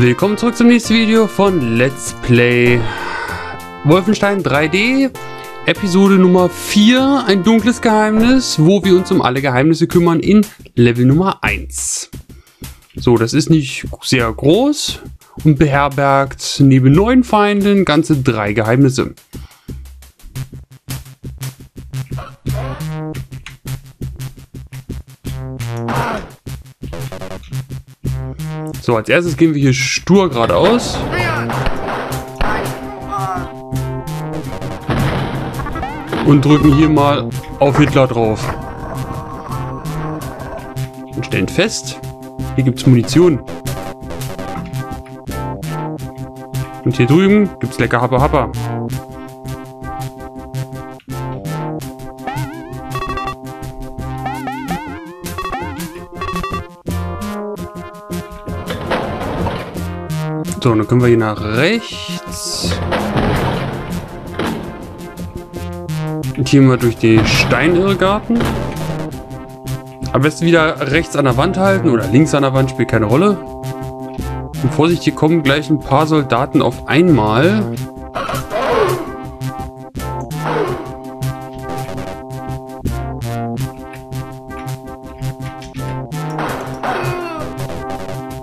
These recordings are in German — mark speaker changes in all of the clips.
Speaker 1: Willkommen zurück zum nächsten Video von Let's Play Wolfenstein 3D Episode Nummer 4, ein dunkles Geheimnis, wo wir uns um alle Geheimnisse kümmern in Level Nummer 1. So, das ist nicht sehr groß und beherbergt neben neun Feinden ganze drei Geheimnisse. So, als erstes gehen wir hier stur geradeaus. Und drücken hier mal auf Hitler drauf. Und stellen fest, hier gibt es Munition. Und hier drüben gibt es lecker Happa Happa. So, dann können wir hier nach rechts. Und hier mal durch den Steinirrgarten. Am besten wieder rechts an der Wand halten oder links an der Wand, spielt keine Rolle. Und Vorsicht, hier kommen gleich ein paar Soldaten auf einmal.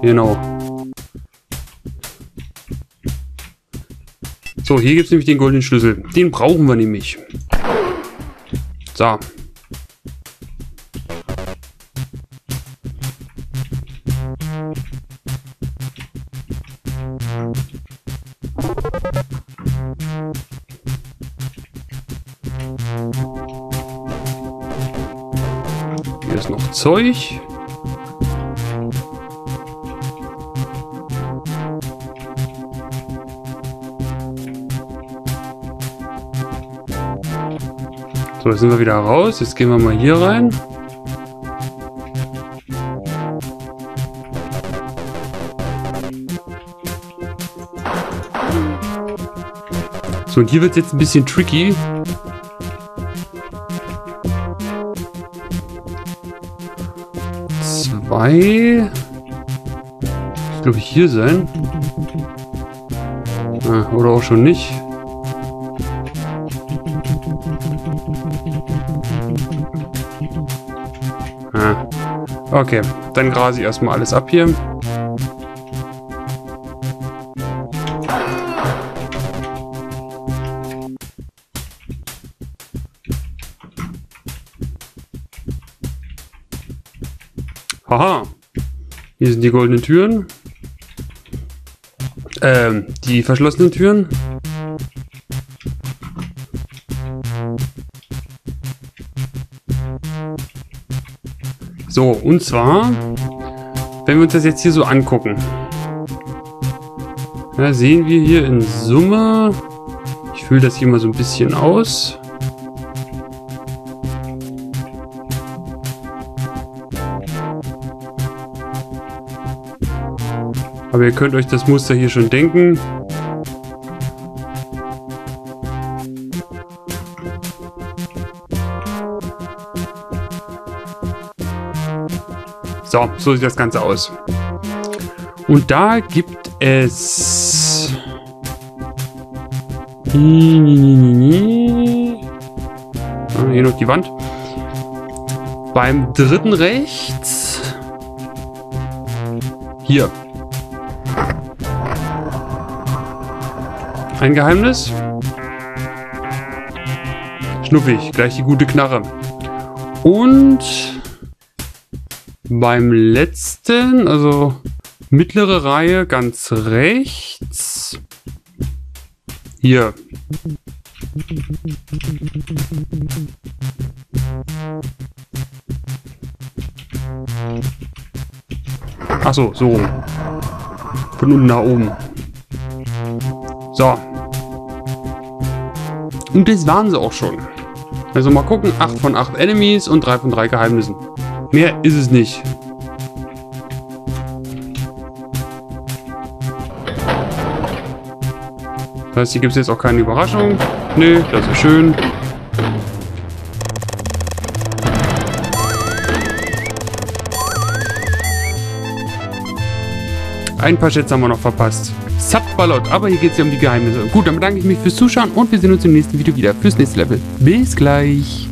Speaker 1: Genau. So, hier gibt es nämlich den goldenen Schlüssel. Den brauchen wir nämlich. So. Hier ist noch Zeug. So, jetzt sind wir wieder raus. Jetzt gehen wir mal hier rein. So, und hier wird es jetzt ein bisschen tricky. Zwei. Ich glaube, hier sein. Ah, oder auch schon nicht. Okay, dann grase ich erstmal alles ab hier. Haha. Hier sind die goldenen Türen. Ähm, die verschlossenen Türen. So, und zwar, wenn wir uns das jetzt hier so angucken, ja, sehen wir hier in Summe, ich fülle das hier mal so ein bisschen aus. Aber ihr könnt euch das Muster hier schon denken. So, so sieht das Ganze aus. Und da gibt es... Ah, hier noch die Wand. Beim dritten rechts... Hier. Ein Geheimnis. Schnuffig, gleich die gute Knarre. Und beim letzten, also mittlere Reihe ganz rechts. Hier. Achso, so. Von unten nach oben. So. Und das waren sie auch schon. Also mal gucken, 8 von 8 Enemies und 3 von 3 Geheimnissen. Mehr ist es nicht. Das heißt, hier gibt es jetzt auch keine Überraschung. Nö, das ist schön. ein paar Schätze haben wir noch verpasst. Subballot, aber hier geht es ja um die Geheimnisse. Gut, dann bedanke ich mich fürs Zuschauen und wir sehen uns im nächsten Video wieder fürs nächste Level. Bis gleich.